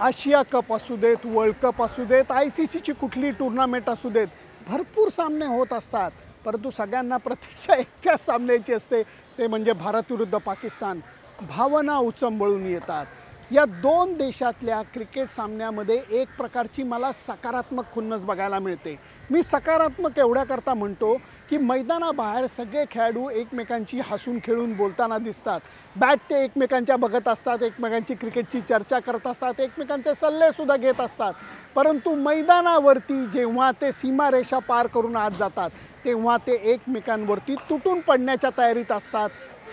आशिया cup असू देत world cup असू देत आय सी सीची कुठली टुर्नामेंट असू देत भरपूर सामने होत असतात. परंतु सगळ्यांना प्रतीक्षा एकच्याच सामन्याची असते ते म्हणजे भारत विरुद्ध पाकिस्तान. भावना उचंबळून येतात. या दोन देशातल्या क्रिकेट सामन्यामध्ये एक प्रकारची मला सकारात्मक खुन्नस बघायला मिळते. मी सकारात्मक एवढ्याकरता म्हणतो की मैदानाबाहेर सगळे खेळाडू एकमेकांची हसून खेळून बोलताना दिसतात. बॅट ते एकमेकांच्या बघत असतात एकमेकांची क्रिकेटची चर्चा करत असतात एकमेकांचे सल्लेसुद्धा घेत असतात. परंतु मैदानावरती जेव्हा ते सीमारेषा पार करून आत जातात तेव्हा ते एकमेकांवरती तुटून पडण्याच्या तयारीत असतात.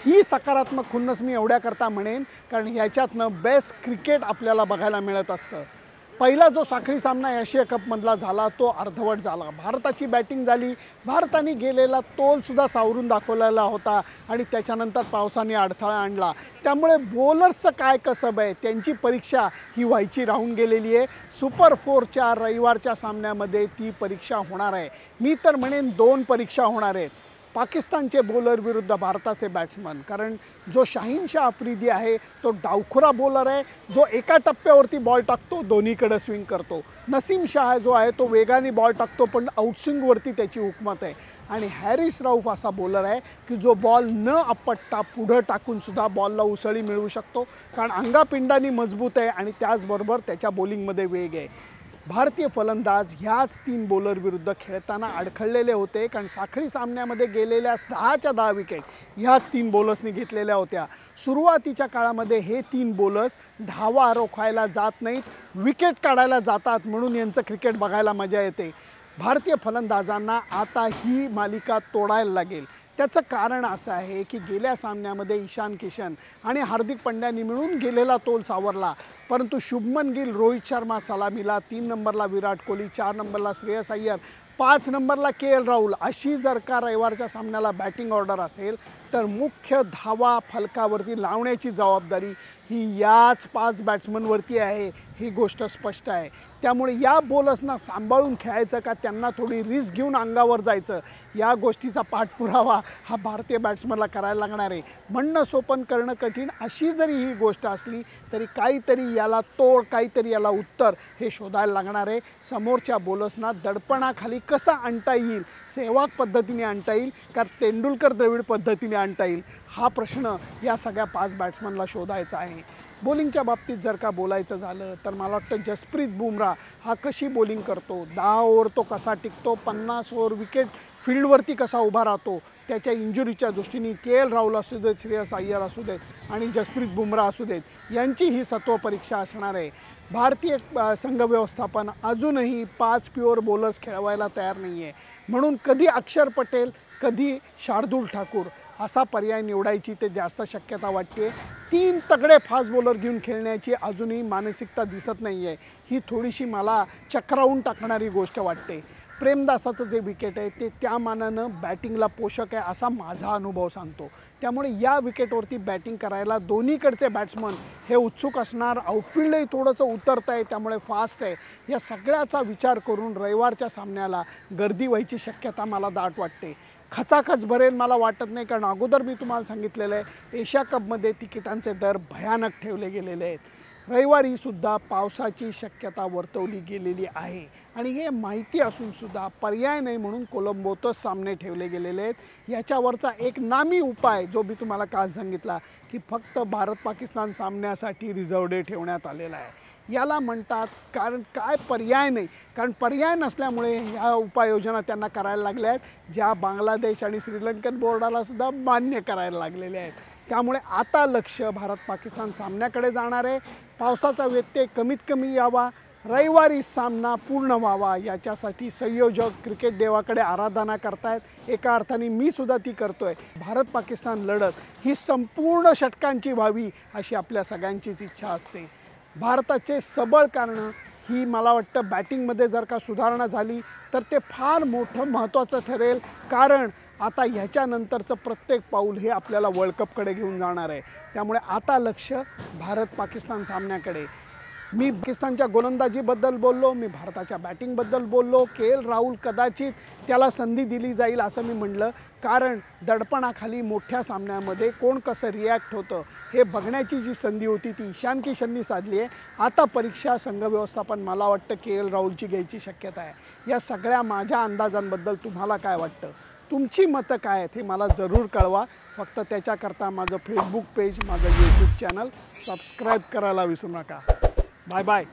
ही सकारात्मक खुन्नस मी एवढ्याकरता म्हणेन कारण ह्याच्यातनं बेस्ट क्रिकेट आपल्याला बघायला मिळत असतं. पहिला जो साखळी सामना एशिया कपमधला झाला तो अर्धवट झाला. भारताची बॅटिंग झाली. भारताने गेलेला तोलसुद्धा सावरून दाखवलेला होता आणि त्याच्यानंतर पावसाने अडथळा आणला. त्यामुळे बॉलर्सचं काय कसब आहे? त्यांची परीक्षा ही व्हायची राहून गेलेली आहे. सुपर फोरच्या रविवारच्या सामन्यामध्ये ती परीक्षा होणार आहे. मी तर म्हणेन दोन परीक्षा होणार आहेत. पाकिस्तानचे बॉलर विरुद्ध भारताचे बॅट्समन कारण जो शाहीनशाह आफ्रिदी आहे तो डावखुरा बॉलर आहे जो एका टप्प्यावरती बॉल टाकतो दोन्हीकडे स्विंग करतो. नसीम शाह जो आहे तो वेगाने बॉल टाकतो पण आउटस्विंगवरती त्याची हुकमत आहे. आणि हॅरिस राऊफ असा बॉलर आहे की जो बॉल न आपटता पुढं टाकूनसुद्धा बॉलला उसळी मिळवू शकतो. कारण अंगापिंडानी मजबूत आहे आणि त्याचबरोबर त्याच्या बॉलिंगमध्ये वेग आहे. भारतीय फलंदाज ह्याच तीन बॉलर विरुद्ध खेळताना अडखळलेले होते. कारण साखळी सामन्यामध्ये गेलेल्या दहाच्या दहा विकेट ह्याच तीन बॉलर्सनी घेतलेल्या होत्या. सुरुवातीच्या काळामध्ये हे तीन बॉलर्स धावा रोखायला जात नाहीत विकेट काढायला जातात म्हणून यांचं क्रिकेट बघायला मजा येते. भारतीय फलंदाजांना आता ही मालिका तोडायला लागेल. त्याचं कारण असं आहे की गेल्या सामन्यामध्ये ईशान किशन आणि हार्दिक पंड्यानी मिळून गेलेला तोल सावरला. परंतु शुभमन गिल रोहित शर्मा सलामीला तीन नंबरला विराट कोहली चार नंबरला श्रेयस अय्यर पाच नंबरला के एल राहुल. अशी जर का रविवारच्या सामन्याला बॅटिंग ऑर्डर असेल तर मुख्य धावा फलकावरती लावण्याची जबाबदारी ही याच पाच बॅट्समनवरती आहे ही गोष्ट स्पष्ट आहे. त्यामुळे या बोलर्सना सांभाळून खेळायचं का त्यांना थोडी रिस्क घेऊन अंगावर जायचं? या गोष्टीचा पाठपुरावा हा भारतीय बॅट्समनला करायला लागणार आहे. म्हणणं सोपन करणं कठीण अशी जरी ही गोष्ट असली तरी काहीतरी याला तोड काहीतरी याला उत्तर हे शोधायला लागणार आहे. समोरच्या बोलर्सना दडपणाखाली कसं आणता येईल सेवाक पद्धतीने आणता येईल का तेंडुलकर द्रविड पद्धतीने आणता येईल? हा प्रश्न या सगळ्या पाच बॅट्समनला शोधायचा आहे. बॉलिंगच्या बाबतीत जर का बोलायचं झालं तर मला वाटतं जसप्रीत बुमराह हा कशी बॉलिंग करतो? दहा ओव्हर तो कसा टिकतो? पन्नास ओव्हर विकेट फील्डवरती कसा उभा राहतो? त्याच्या इंजुरीच्या दृष्टीने के एल राहुल असू देत श्रेयस अय्यर असू देत आणि जसप्रीत बुमराह असू देत यांची ही सत्व परीक्षा असणार आहे. भारतीय संघ व्यवस्थापन अजूनही पाच प्युअर बॉलर्स खेळवायला तयार नाही आहे म्हणून कधी अक्षर पटेल कधी शार्दूल ठाकूर असा पर्याय निवडायची ते जास्त शक्यता वाटते. तीन तगडे फास्ट बॉलर घेऊन खेळण्याची अजूनही मानसिकता दिसत नाही आहे ही थोडीशी मला चक्रावून टाकणारी गोष्ट वाटते. प्रेमदासाचं जे विकेट आहे ते त्या मानानं बॅटिंगला पोषक आहे असा माझा अनुभव सांगतो. त्यामुळे या विकेटवरती बॅटिंग करायला दोन्हीकडचे बॅट्समन हे उत्सुक असणार. आउटफिल्डही थोडंसं उतरतं आहे त्यामुळे फास्ट आहे. या सगळ्याचा विचार करून रविवारच्या सामन्याला गर्दी व्हायची शक्यता मला दाट वाटते. खचाखच भरेल मला वाटत नाही कारण अगोदर मी तुम्हाला सांगितलेलं आहे एशिया कपमध्ये तिकिटांचे दर भयानक ठेवले गेलेले आहेत. रविवारीसुद्धा पावसाची शक्यता वर्तवली गेलेली आहे. आणि हे माहिती असूनसुद्धा पर्याय नाही म्हणून कोलंबोतच सामने ठेवले गेलेले आहेत. याच्यावरचा एक नामी उपाय जो मी तुम्हाला काल सांगितला की फक्त भारत पाकिस्तान सामन्यासाठी रिझर्व डे ठेवण्यात आलेला आहे. याला म्हणतात कारण काय पर्याय नाही. कारण पर्याय नसल्यामुळे ह्या उपाययोजना त्यांना करायला लागल्या आहेत. ज्या बांगलादेश आणि श्रीलंकन बोर्डालासुद्धा मान्य करायला लागलेल्या आहेत. त्यामुळे आता लक्ष भारत पाकिस्तान सामन्याकडे जाणार आहे. पावसाचा व्यत्यय कमीत कमी यावा. रविवारी सामना पूर्ण व्हावा. याच्यासाठी संयोजक क्रिकेट देवाकडे आराधना करतायत. एका अर्थाने मी सुद्धा ती करतोय. भारत पाकिस्तान लढत ही संपूर्ण षटकांची व्हावी अशी आपल्या सगळ्यांचीच इच्छा असते. भारताचे सबळ कारणं ही मला वाटतं बॅटिंगमध्ये जर का सुधारणा झाली तर ते फार मोठं महत्त्वाचं ठरेल. कारण आता ह्याच्यानंतरचं प्रत्येक पाऊल हे आपल्याला वर्ल्ड कपकडे घेऊन जाणार आहे. त्यामुळे आता लक्ष भारत पाकिस्तान सामन्याकडे. मी पाकिस्तानच्या गोलंदाजीबद्दल बोललो मी भारताच्या बॅटिंगबद्दल बोललो के एल राहुल कदाचित त्याला संधी दिली जाईल असं मी म्हणलं. कारण दडपणाखाली मोठ्या सामन्यामध्ये कोण कसं रिॲक्ट होतं हे बघण्याची जी संधी होती ती ईशान किशननी साधली आहे. आता परीक्षा संघ व्यवस्थापन मला वाटतं के एल राहुलची घ्यायची शक्यता आहे. या सगळ्या माझ्या अंदाजांबद्दल तुम्हाला काय वाटतं? तुमची मतं काय आहेत हे मला जरूर कळवा. फक्त त्याच्याकरता माझं फेसबुक पेज माझं यूट्यूब चॅनल सबस्क्राईब करायला विसरू नका. Bye bye.